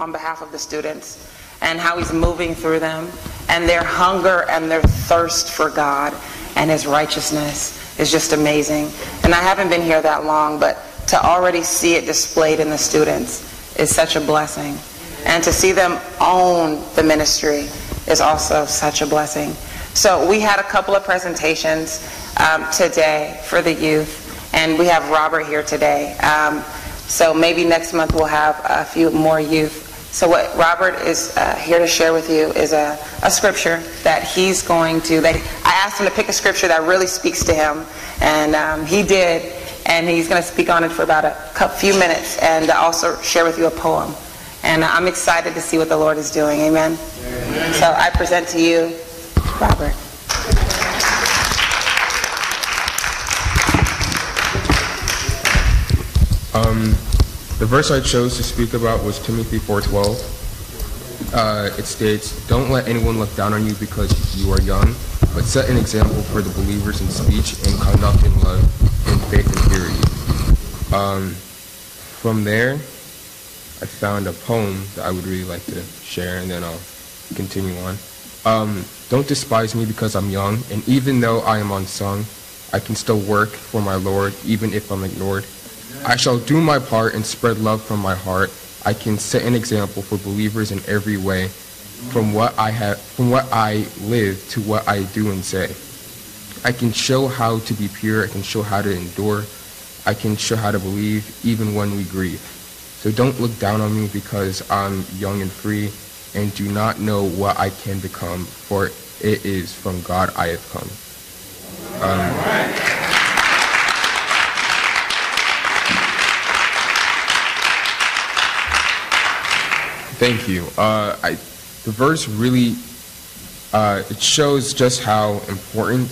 on behalf of the students and how he's moving through them and their hunger and their thirst for God and his righteousness is just amazing. And I haven't been here that long, but to already see it displayed in the students is such a blessing. And to see them own the ministry is also such a blessing. So we had a couple of presentations um, today for the youth, and we have Robert here today. Um, so maybe next month we'll have a few more youth. So what Robert is uh, here to share with you is a, a scripture that he's going to, that I asked him to pick a scripture that really speaks to him, and um, he did, and he's going to speak on it for about a few minutes and also share with you a poem. And I'm excited to see what the Lord is doing. Amen. Amen. So I present to you Robert. Um, the verse I chose to speak about was Timothy 4:12. Uh, it states, "Don't let anyone look down on you because you are young, but set an example for the believers in speech and conduct in love, and faith and purity." Um, from there, I found a poem that I would really like to share, and then I'll continue on. Um, don't despise me because I'm young, and even though I am unsung, I can still work for my Lord, even if I'm ignored. I shall do my part and spread love from my heart. I can set an example for believers in every way, from what I have, from what I live to what I do and say. I can show how to be pure. I can show how to endure. I can show how to believe even when we grieve. So don't look down on me because I'm young and free and do not know what I can become, for it is from God I have come. Um, Thank you. Uh, I, the verse really uh, it shows just how important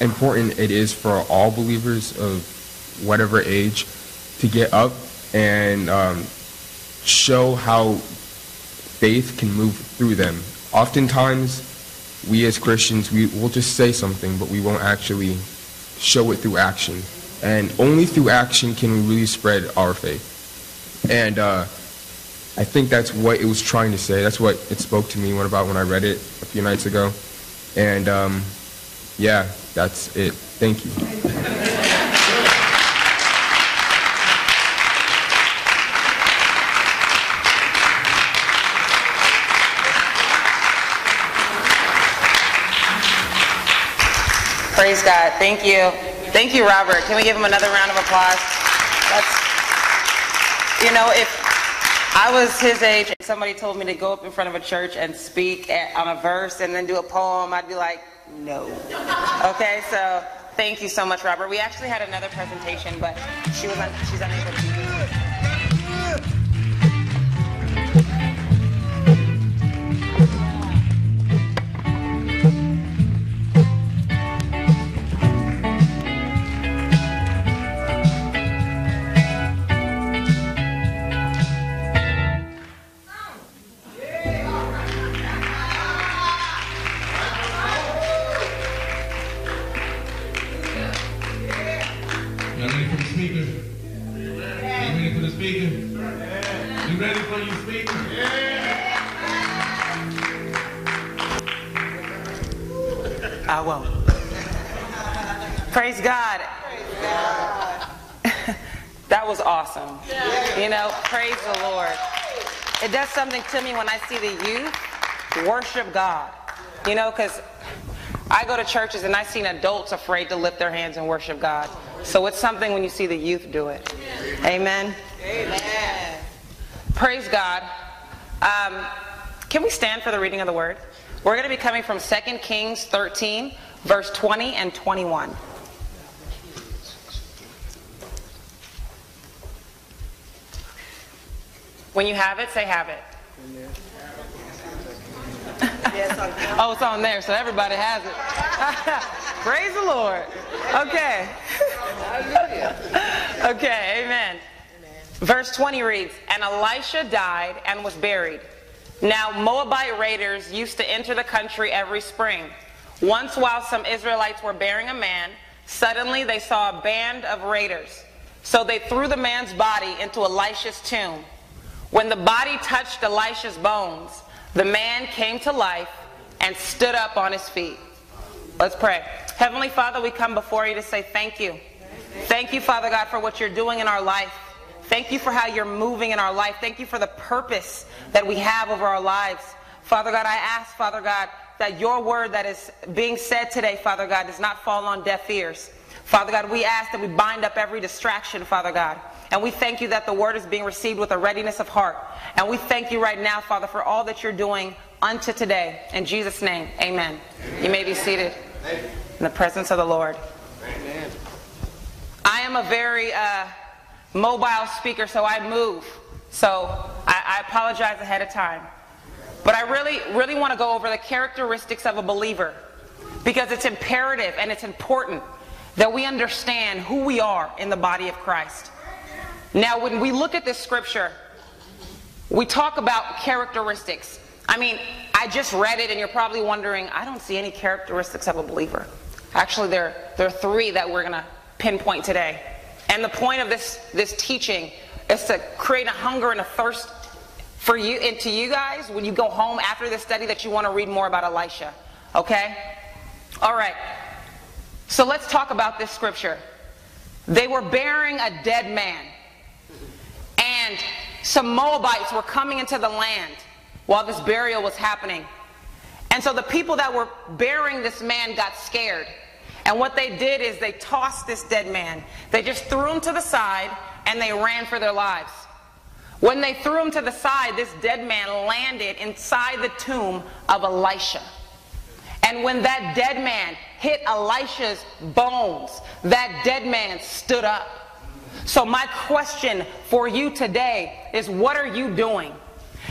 important it is for all believers of whatever age to get up and um, show how faith can move through them. Oftentimes, we as Christians we will just say something, but we won't actually show it through action. And only through action can we really spread our faith. And uh, I think that's what it was trying to say. That's what it spoke to me when about when I read it a few nights ago. And um, yeah, that's it. Thank you. Praise God. Thank you. Thank you, Robert. Can we give him another round of applause? That's, you know, if I was his age and somebody told me to go up in front of a church and speak at, on a verse and then do a poem, I'd be like, no. Okay, so thank you so much, Robert. We actually had another presentation, but she was un- she's unable to something to me when I see the youth worship God. You know, because I go to churches and I've seen adults afraid to lift their hands and worship God. So it's something when you see the youth do it. Amen. Amen. Praise God. Um, can we stand for the reading of the word? We're going to be coming from 2 Kings 13, verse 20 and 21. When you have it, say have it. oh, it's on there, so everybody has it. Praise the Lord. Okay. okay, amen. Verse 20 reads And Elisha died and was buried. Now, Moabite raiders used to enter the country every spring. Once, while some Israelites were burying a man, suddenly they saw a band of raiders. So they threw the man's body into Elisha's tomb. When the body touched Elisha's bones, the man came to life and stood up on his feet. Let's pray. Heavenly Father, we come before you to say thank you. Thank you, Father God, for what you're doing in our life. Thank you for how you're moving in our life. Thank you for the purpose that we have over our lives. Father God, I ask, Father God, that your word that is being said today, Father God, does not fall on deaf ears. Father God, we ask that we bind up every distraction, Father God. And we thank you that the word is being received with a readiness of heart. And we thank you right now, Father, for all that you're doing unto today. In Jesus' name, amen. amen. You may be seated in the presence of the Lord. Amen. I am a very uh, mobile speaker, so I move. So I, I apologize ahead of time. But I really, really want to go over the characteristics of a believer because it's imperative and it's important that we understand who we are in the body of Christ. Now, when we look at this scripture, we talk about characteristics. I mean, I just read it and you're probably wondering, I don't see any characteristics of a believer. Actually, there, there are three that we're going to pinpoint today. And the point of this, this teaching is to create a hunger and a thirst for you and to you guys when you go home after this study that you want to read more about Elisha. Okay? All right. So let's talk about this scripture. They were burying a dead man. And some Moabites were coming into the land while this burial was happening. And so the people that were burying this man got scared. And what they did is they tossed this dead man. They just threw him to the side and they ran for their lives. When they threw him to the side, this dead man landed inside the tomb of Elisha. And when that dead man hit Elisha's bones, that dead man stood up. So, my question for you today is what are you doing?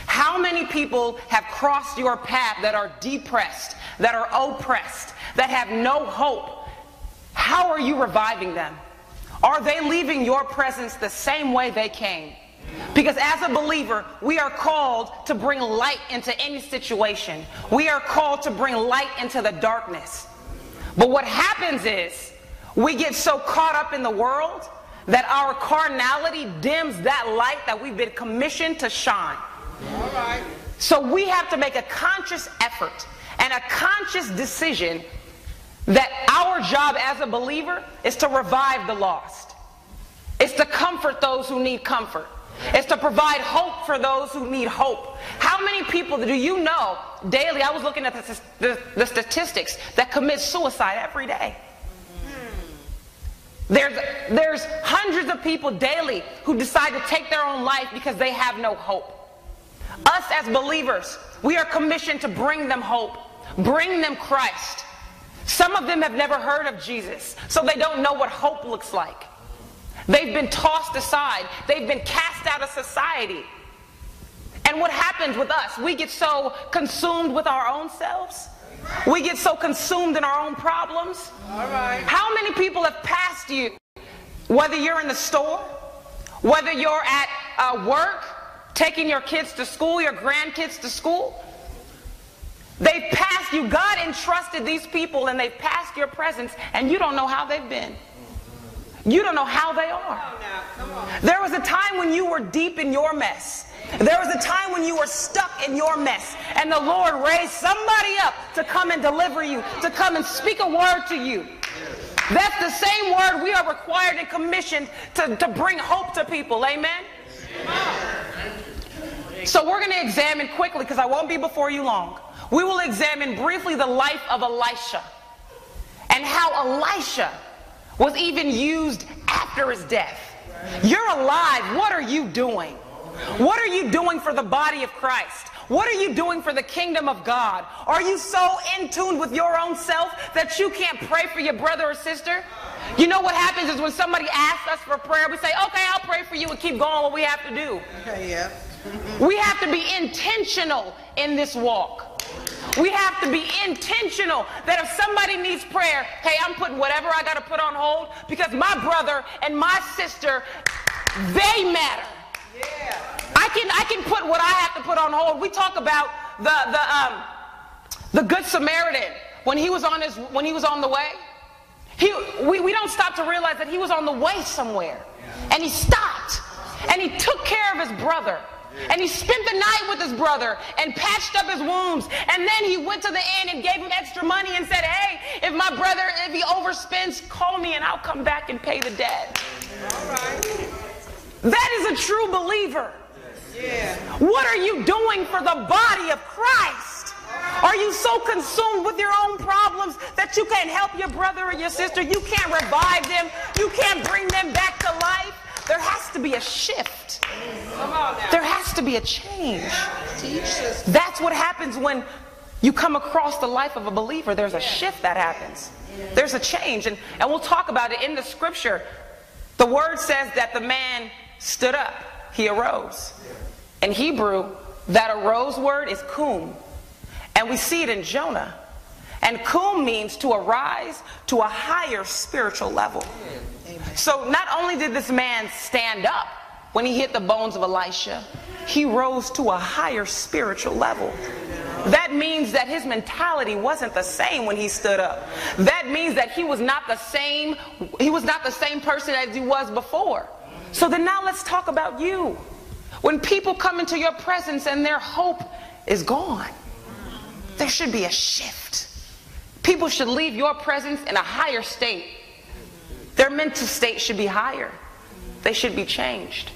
How many people have crossed your path that are depressed, that are oppressed, that have no hope? How are you reviving them? Are they leaving your presence the same way they came? Because as a believer, we are called to bring light into any situation. We are called to bring light into the darkness. But what happens is we get so caught up in the world that our carnality dims that light that we've been commissioned to shine. All right. So we have to make a conscious effort and a conscious decision that our job as a believer is to revive the lost. It's to comfort those who need comfort. It's to provide hope for those who need hope. How many people do you know daily? I was looking at the, the, the statistics that commit suicide every day. There's, there's hundreds of people daily who decide to take their own life because they have no hope. Us as believers, we are commissioned to bring them hope, bring them Christ. Some of them have never heard of Jesus, so they don't know what hope looks like. They've been tossed aside, they've been cast out of society. And what happens with us? We get so consumed with our own selves we get so consumed in our own problems. All right. How many people have passed you, whether you're in the store, whether you're at uh, work, taking your kids to school, your grandkids to school? They've passed you. God entrusted these people and they've passed your presence and you don't know how they've been. You don't know how they are. There was a time when you were deep in your mess. There was a time when you were stuck in your mess, and the Lord raised somebody up to come and deliver you, to come and speak a word to you. That's the same word we are required and commissioned to, to bring hope to people. Amen? So we're going to examine quickly, because I won't be before you long. We will examine briefly the life of Elisha and how Elisha was even used after his death. You're alive. What are you doing? What are you doing for the body of Christ? What are you doing for the kingdom of God? Are you so in tune with your own self that you can't pray for your brother or sister? You know what happens is when somebody asks us for prayer, we say, okay, I'll pray for you and keep going what we have to do. Yeah. we have to be intentional in this walk. We have to be intentional that if somebody needs prayer, hey, I'm putting whatever I got to put on hold because my brother and my sister, they matter. I can I can put what I have to put on hold. We talk about the the um, the good Samaritan when he was on his when he was on the way. He, we, we don't stop to realize that he was on the way somewhere. And he stopped. And he took care of his brother. And he spent the night with his brother and patched up his wounds. And then he went to the inn and gave him extra money and said, Hey, if my brother, if he overspends, call me and I'll come back and pay the debt. That is a true believer. What are you doing for the body of Christ? Are you so consumed with your own problems that you can't help your brother or your sister? You can't revive them. You can't bring them back to life. There has to be a shift. There has to be a change. That's what happens when you come across the life of a believer. There's a shift that happens. There's a change. And, and we'll talk about it in the scripture. The word says that the man stood up, he arose. In Hebrew, that arose word is kum. And we see it in Jonah. And kum means to arise to a higher spiritual level. So not only did this man stand up when he hit the bones of Elisha, he rose to a higher spiritual level. That means that his mentality wasn't the same when he stood up. That means that he was not the same he was not the same person as he was before. So then now let's talk about you. When people come into your presence and their hope is gone, there should be a shift. People should leave your presence in a higher state. Their mental state should be higher. They should be changed.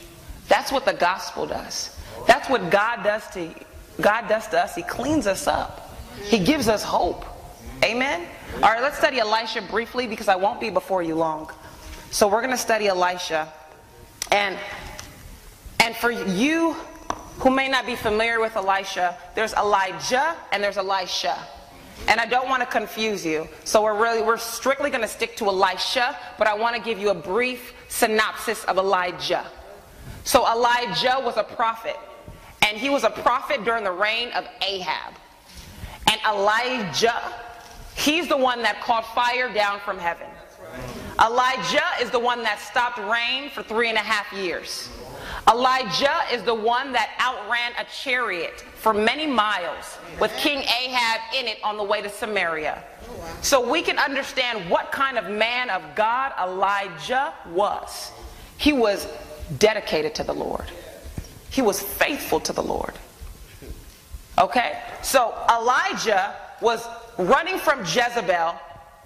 That's what the gospel does. That's what God does to God does to us. He cleans us up. He gives us hope. Amen. All right, let's study Elisha briefly because I won't be before you long. So we're going to study Elisha. And and for you who may not be familiar with Elisha, there's Elijah and there's Elisha. And I don't want to confuse you. So we're really we're strictly going to stick to Elisha, but I want to give you a brief synopsis of Elijah. So Elijah was a prophet, and he was a prophet during the reign of Ahab. And Elijah, he's the one that called fire down from heaven. Elijah is the one that stopped rain for three and a half years. Elijah is the one that outran a chariot for many miles with King Ahab in it on the way to Samaria. So we can understand what kind of man of God Elijah was. He was dedicated to the Lord, he was faithful to the Lord. Okay? So Elijah was running from Jezebel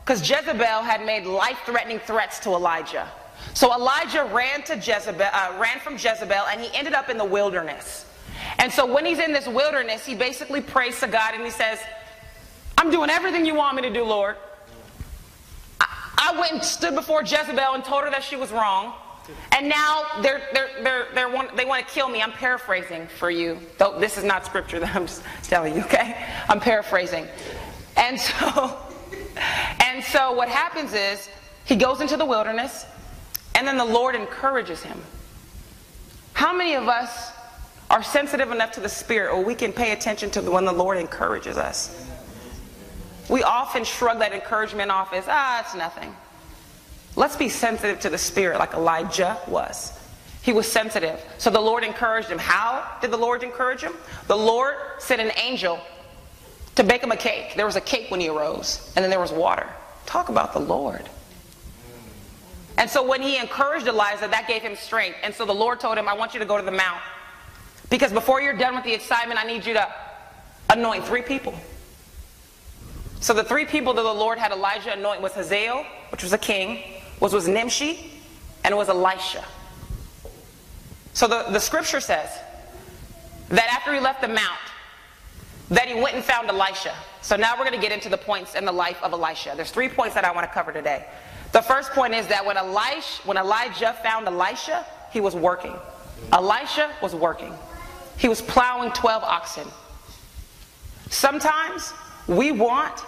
because Jezebel had made life threatening threats to Elijah. So Elijah ran to Jezebel, uh, ran from Jezebel, and he ended up in the wilderness. And so when he's in this wilderness, he basically prays to God and he says, I'm doing everything you want me to do, Lord. I, I went and stood before Jezebel and told her that she was wrong. And now they're, they're, they're, want, they want to kill me. I'm paraphrasing for you. Though this is not scripture that I'm telling you, okay? I'm paraphrasing. And so, and so what happens is he goes into the wilderness. And then the Lord encourages him. How many of us are sensitive enough to the Spirit or we can pay attention to the, when the Lord encourages us? We often shrug that encouragement off as, ah, it's nothing. Let's be sensitive to the Spirit like Elijah was. He was sensitive. So the Lord encouraged him. How did the Lord encourage him? The Lord sent an angel to bake him a cake. There was a cake when he arose, and then there was water. Talk about the Lord. And so when he encouraged Elijah, that gave him strength. And so the Lord told him, I want you to go to the mount. Because before you're done with the excitement, I need you to anoint three people. So the three people that the Lord had Elijah anoint was Hazael, which was a king, was, was Nimshi, and was Elisha. So the, the scripture says that after he left the mount, that he went and found Elisha. So now we're going to get into the points in the life of Elisha. There's three points that I want to cover today. The first point is that when Elisha, when Elijah found Elisha, he was working. Elisha was working. He was plowing 12 oxen. Sometimes we want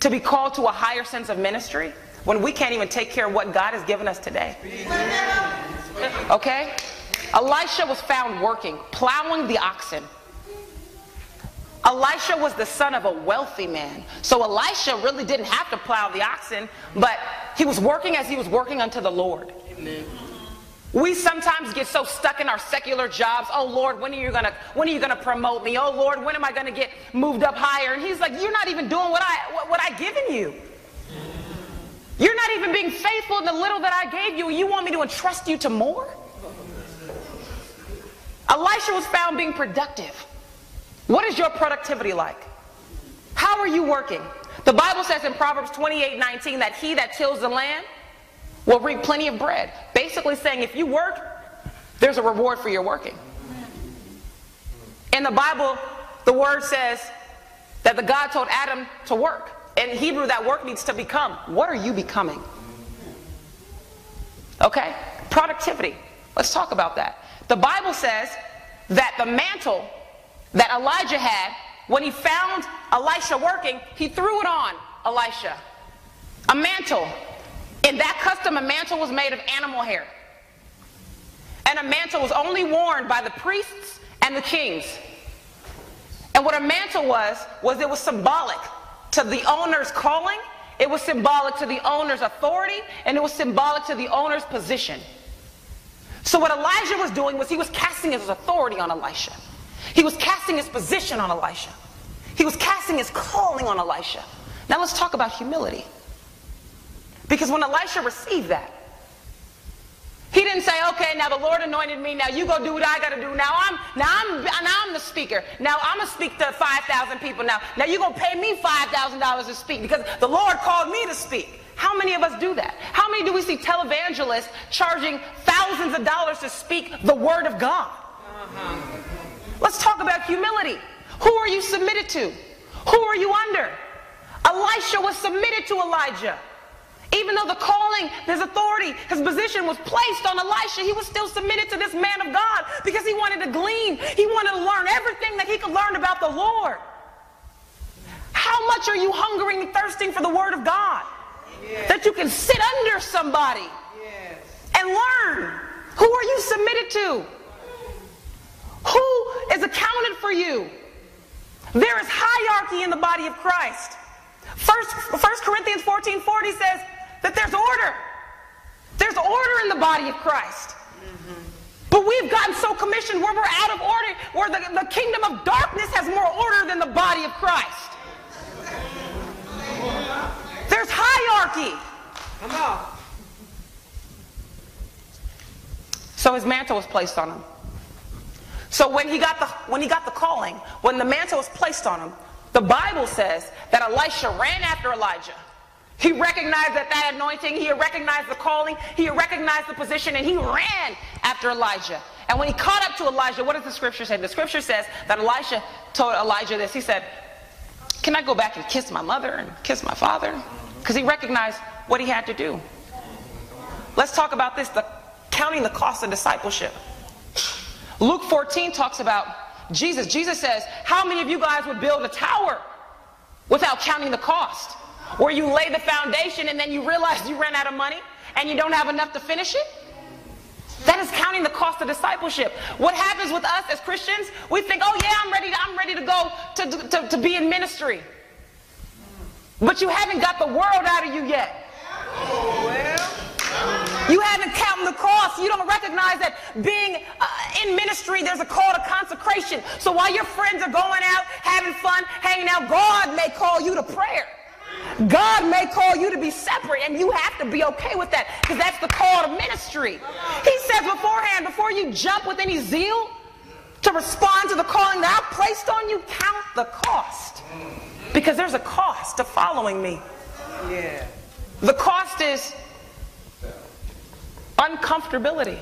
to be called to a higher sense of ministry when we can't even take care of what God has given us today. Okay? Elisha was found working, plowing the oxen. Elisha was the son of a wealthy man. So Elisha really didn't have to plow the oxen, but he was working as he was working unto the Lord. Amen. We sometimes get so stuck in our secular jobs. Oh Lord, when are you gonna when are you gonna promote me? Oh Lord, when am I gonna get moved up higher? And he's like, You're not even doing what I what, what I given you. You're not even being faithful in the little that I gave you. You want me to entrust you to more? Elisha was found being productive. What is your productivity like? How are you working? The Bible says in Proverbs 28 19 that he that tills the land will reap plenty of bread. Basically saying if you work, there's a reward for your working. In the Bible, the word says that the God told Adam to work. In Hebrew, that work needs to become. What are you becoming? Okay? Productivity. Let's talk about that. The Bible says that the mantle that Elijah had, when he found Elisha working, he threw it on Elisha. A mantle. In that custom, a mantle was made of animal hair. And a mantle was only worn by the priests and the kings. And what a mantle was, was it was symbolic to the owner's calling, it was symbolic to the owner's authority, and it was symbolic to the owner's position. So what Elijah was doing was he was casting his authority on Elisha. He was casting his position on Elisha. He was casting his calling on Elisha. Now let's talk about humility. Because when Elisha received that, he didn't say, okay, now the Lord anointed me. Now you go do what I got to do. Now I'm, now I'm, now I'm the speaker. Now I'm going to speak to 5,000 people now. Now you're going to pay me $5,000 to speak because the Lord called me to speak. How many of us do that? How many do we see televangelists charging thousands of dollars to speak the word of God? Uh-huh. Let's talk about humility. Who are you submitted to? Who are you under? Elisha was submitted to Elijah. Even though the calling, his authority, his position was placed on Elisha, he was still submitted to this man of God because he wanted to glean. He wanted to learn everything that he could learn about the Lord. How much are you hungering and thirsting for the word of God? Yes. That you can sit under somebody yes. and learn. Who are you submitted to? Who is accounted for you? There is hierarchy in the body of Christ. First, 1 Corinthians 14 40 says, that there's order. There's order in the body of Christ. Mm-hmm. But we've gotten so commissioned where we're out of order, where the, the kingdom of darkness has more order than the body of Christ. There's hierarchy. Come on. So his mantle was placed on him. So when he got the when he got the calling, when the mantle was placed on him, the Bible says that Elisha ran after Elijah. He recognized that that anointing, he recognized the calling, he recognized the position, and he ran after Elijah. And when he caught up to Elijah, what does the scripture say? The scripture says that Elisha told Elijah this. He said, Can I go back and kiss my mother and kiss my father? Because he recognized what he had to do. Let's talk about this the counting the cost of discipleship. Luke 14 talks about Jesus. Jesus says, How many of you guys would build a tower without counting the cost? Where you lay the foundation and then you realize you ran out of money and you don't have enough to finish it? That is counting the cost of discipleship. What happens with us as Christians? We think, oh yeah, I'm ready to, I'm ready to go to, to, to be in ministry. But you haven't got the world out of you yet. You haven't counted the cost. You don't recognize that being uh, in ministry, there's a call to consecration. So while your friends are going out, having fun, hanging out, God may call you to prayer. God may call you to be separate, and you have to be okay with that because that's the call to ministry. He says beforehand, before you jump with any zeal to respond to the calling that I've placed on you, count the cost. Because there's a cost to following me. Yeah. The cost is uncomfortability.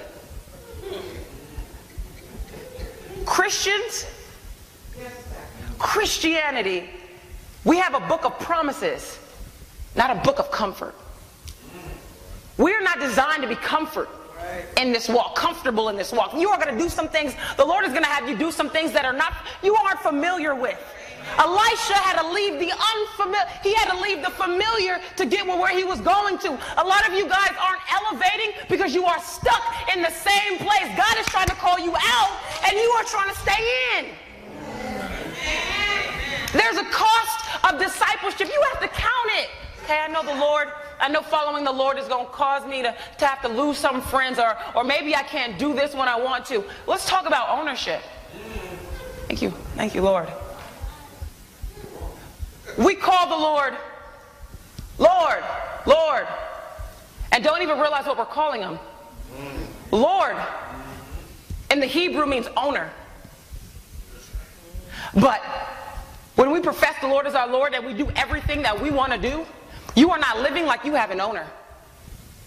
Christians, Christianity we have a book of promises, not a book of comfort. We're not designed to be comfort in this walk, comfortable in this walk. You are going to do some things, the Lord is going to have you do some things that are not, you aren't familiar with. Elisha had to leave the unfamiliar, he had to leave the familiar to get where he was going to. A lot of you guys aren't elevating because you are stuck in the same place. God is trying to call you out and you are trying to stay in. There's a cost of discipleship. You have to count it. Okay, I know the Lord, I know following the Lord is going to cause me to, to have to lose some friends, or, or maybe I can't do this when I want to. Let's talk about ownership. Thank you. Thank you, Lord. We call the Lord, Lord, Lord, and don't even realize what we're calling him. Lord. in the Hebrew means owner. But when we profess the Lord as our Lord and we do everything that we want to do, you are not living like you have an owner.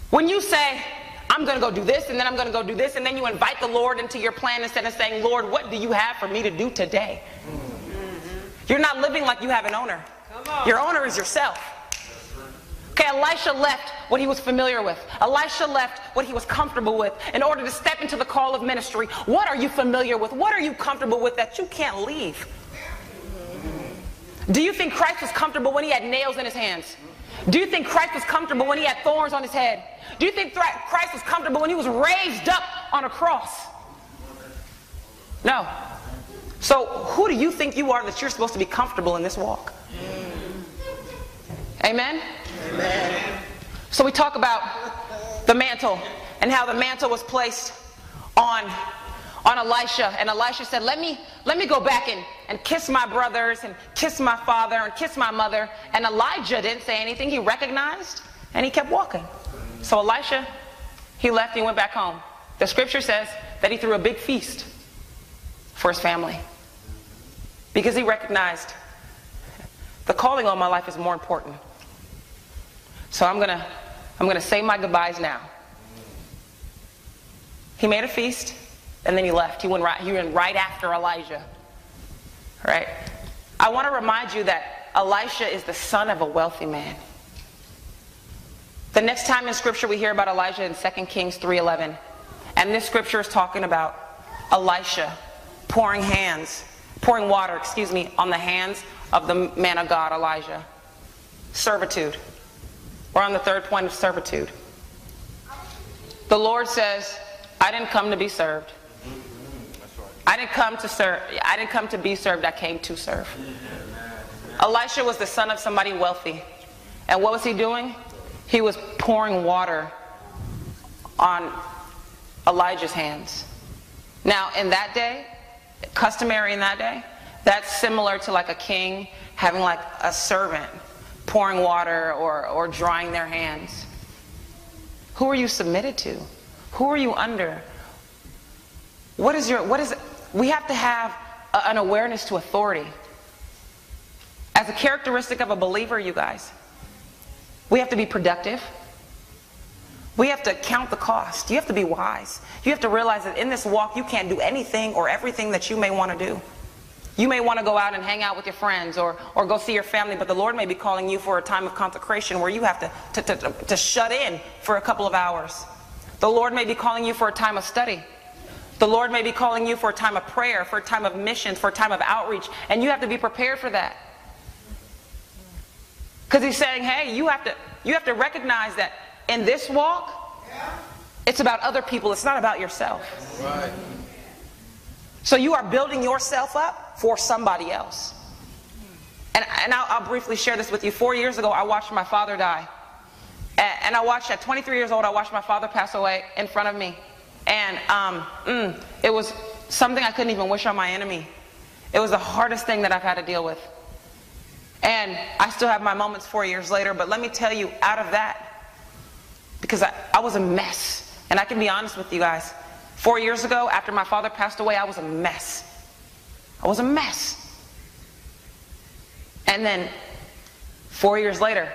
When you say, I'm going to go do this and then I'm going to go do this, and then you invite the Lord into your plan instead of saying, Lord, what do you have for me to do today? You're not living like you have an owner. Your owner is yourself. Okay, Elisha left what he was familiar with. Elisha left what he was comfortable with in order to step into the call of ministry. What are you familiar with? What are you comfortable with that you can't leave? Do you think Christ was comfortable when he had nails in his hands? Do you think Christ was comfortable when he had thorns on his head? Do you think Christ was comfortable when he was raised up on a cross? No. So, who do you think you are that you're supposed to be comfortable in this walk? Amen? Amen. So, we talk about the mantle and how the mantle was placed on on Elisha. And Elisha said, let me, let me go back and, and kiss my brothers and kiss my father and kiss my mother. And Elijah didn't say anything. He recognized and he kept walking. So Elisha, he left he went back home. The scripture says that he threw a big feast for his family because he recognized the calling on my life is more important. So I'm going to I'm to say my goodbyes now. He made a feast. And then he left. He went right, he went right after Elijah. Right? I want to remind you that Elisha is the son of a wealthy man. The next time in scripture we hear about Elijah in 2 Kings 3:11. And this scripture is talking about Elisha pouring hands, pouring water, excuse me, on the hands of the man of God, Elijah. Servitude. We're on the third point of servitude. The Lord says, I didn't come to be served. I didn't come to serve. I didn't come to be served. I came to serve. Elisha was the son of somebody wealthy. And what was he doing? He was pouring water on Elijah's hands. Now, in that day, customary in that day, that's similar to like a king having like a servant pouring water or, or drying their hands. Who are you submitted to? Who are you under? What is your, what is, we have to have a, an awareness to authority. As a characteristic of a believer, you guys, we have to be productive. We have to count the cost. You have to be wise. You have to realize that in this walk, you can't do anything or everything that you may want to do. You may want to go out and hang out with your friends or, or go see your family, but the Lord may be calling you for a time of consecration where you have to, to, to, to shut in for a couple of hours. The Lord may be calling you for a time of study. The Lord may be calling you for a time of prayer, for a time of missions, for a time of outreach, and you have to be prepared for that. Because he's saying, hey, you have to you have to recognize that in this walk, it's about other people, it's not about yourself. Right. So you are building yourself up for somebody else. And, and I'll, I'll, briefly share this with you. Four years ago, I watched my father die. And, I watched, at 23 years old, I watched my father pass away in front of me. And um, mm, it was something I couldn't even wish on my enemy. It was the hardest thing that I've had to deal with. And I still have my moments four years later, but let me tell you, out of that, because I, I was a mess. And I can be honest with you guys. Four years ago, after my father passed away, I was a mess. I was a mess. And then four years later,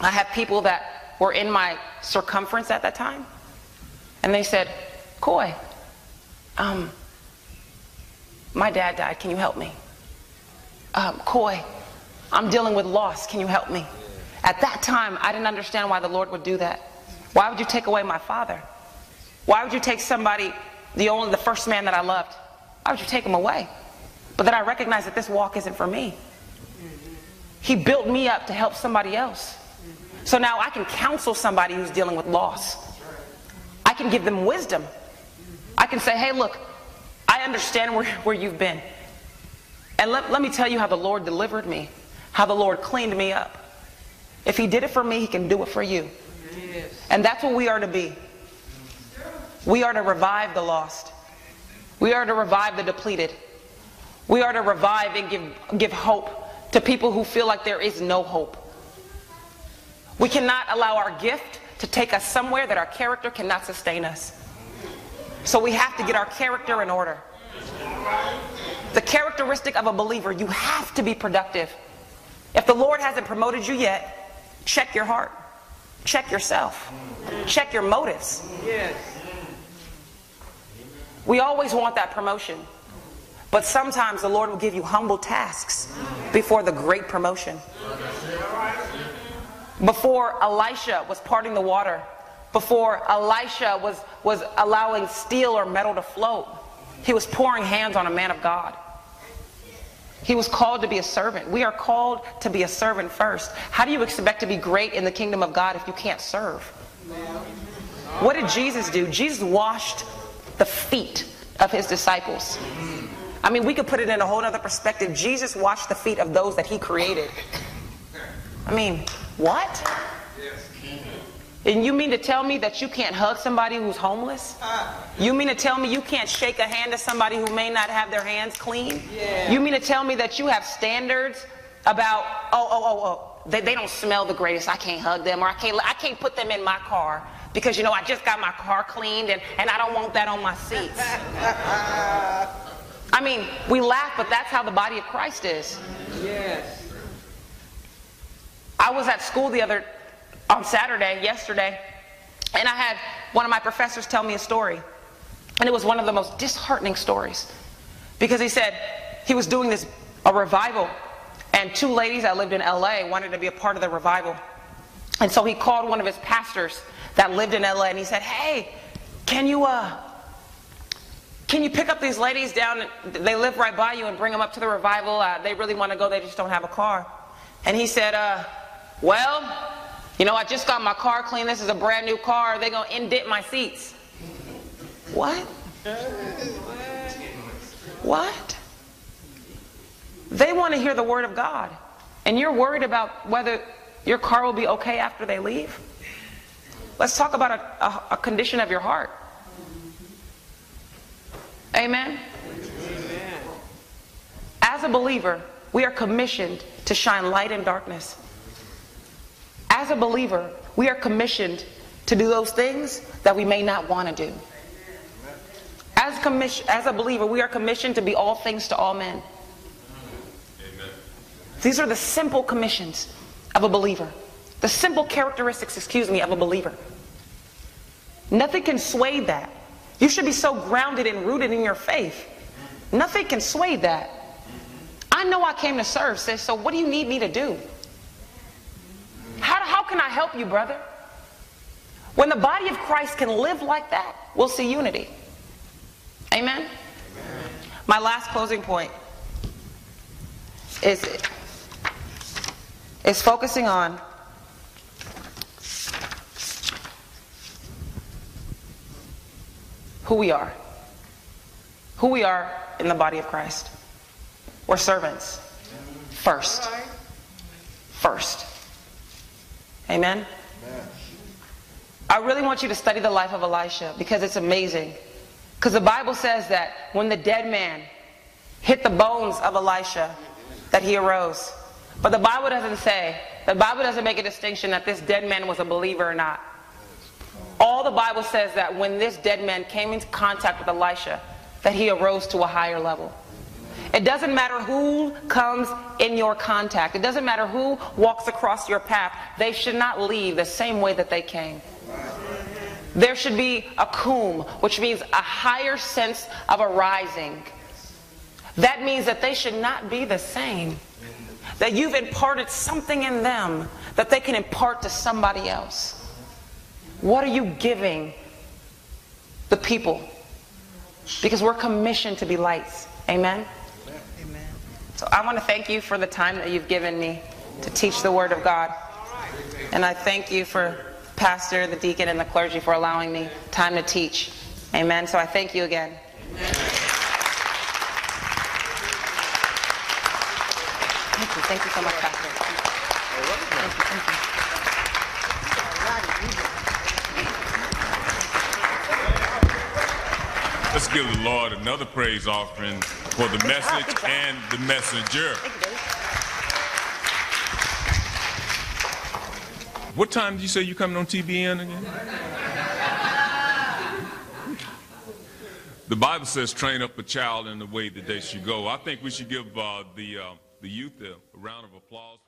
I have people that were in my circumference at that time and they said, Koi, um, my dad died. Can you help me? Um, Koi, I'm dealing with loss. Can you help me? At that time, I didn't understand why the Lord would do that. Why would you take away my father? Why would you take somebody, the only, the first man that I loved? Why would you take him away? But then I recognize that this walk isn't for me. He built me up to help somebody else. So now I can counsel somebody who's dealing with loss I can give them wisdom. I can say, hey, look, I understand where, where you've been. And let, let me tell you how the Lord delivered me, how the Lord cleaned me up. If He did it for me, He can do it for you. Yes. And that's what we are to be. We are to revive the lost. We are to revive the depleted. We are to revive and give, give hope to people who feel like there is no hope. We cannot allow our gift to take us somewhere that our character cannot sustain us. So we have to get our character in order. The characteristic of a believer, you have to be productive. If the Lord hasn't promoted you yet, check your heart. Check yourself. Check your motives. Yes. We always want that promotion. But sometimes the Lord will give you humble tasks before the great promotion. Before Elisha was parting the water, before Elisha was, was allowing steel or metal to float, he was pouring hands on a man of God. He was called to be a servant. We are called to be a servant first. How do you expect to be great in the kingdom of God if you can't serve? What did Jesus do? Jesus washed the feet of his disciples. I mean, we could put it in a whole other perspective. Jesus washed the feet of those that he created. I mean, what? And you mean to tell me that you can't hug somebody who's homeless? You mean to tell me you can't shake a hand to somebody who may not have their hands clean? Yeah. You mean to tell me that you have standards about, oh, oh, oh, oh, they, they don't smell the greatest. I can't hug them or I can't, I can't put them in my car because, you know, I just got my car cleaned and, and I don't want that on my seats. I mean, we laugh, but that's how the body of Christ is. Yes. I was at school the other on Saturday, yesterday, and I had one of my professors tell me a story. And it was one of the most disheartening stories. Because he said he was doing this a revival, and two ladies that lived in LA wanted to be a part of the revival. And so he called one of his pastors that lived in LA and he said, Hey, can you uh can you pick up these ladies down? They live right by you and bring them up to the revival. Uh, they really want to go. They just don't have a car. And he said, uh, well, you know, I just got my car clean. This is a brand new car. They're to indent my seats. What? What? They want to hear the word of God. And you're worried about whether your car will be okay after they leave? Let's talk about a, a, a condition of your heart. Amen? As a believer, we are commissioned to shine light in darkness. As a believer, we are commissioned to do those things that we may not want to do. As, commission, as a believer, we are commissioned to be all things to all men. Amen. These are the simple commissions of a believer. The simple characteristics, excuse me, of a believer. Nothing can sway that. You should be so grounded and rooted in your faith. Nothing can sway that. I know I came to serve, sis, so what do you need me to do? How, how can I help you, brother? When the body of Christ can live like that, we'll see unity. Amen? My last closing point is, is focusing on who we are. Who we are in the body of Christ. We're servants. First. First. Amen? I really want you to study the life of Elisha because it's amazing. Because the Bible says that when the dead man hit the bones of Elisha, that he arose. But the Bible doesn't say, the Bible doesn't make a distinction that this dead man was a believer or not. All the Bible says that when this dead man came into contact with Elisha, that he arose to a higher level. It doesn't matter who comes in your contact. It doesn't matter who walks across your path. They should not leave the same way that they came. There should be a kum, which means a higher sense of arising. That means that they should not be the same. That you've imparted something in them that they can impart to somebody else. What are you giving the people? Because we're commissioned to be lights. Amen? Amen. So I want to thank you for the time that you've given me to teach the Word of God. And I thank you for pastor, the deacon, and the clergy for allowing me time to teach. Amen. So I thank you again. Thank you. Thank you so much, Pastor. Thank you. Thank you. Let's give the Lord another praise offering for the message and the messenger. Thank you, Dave. What time did you say you coming on TBN again? The Bible says, train up a child in the way that they should go. I think we should give uh, the, uh, the youth a round of applause.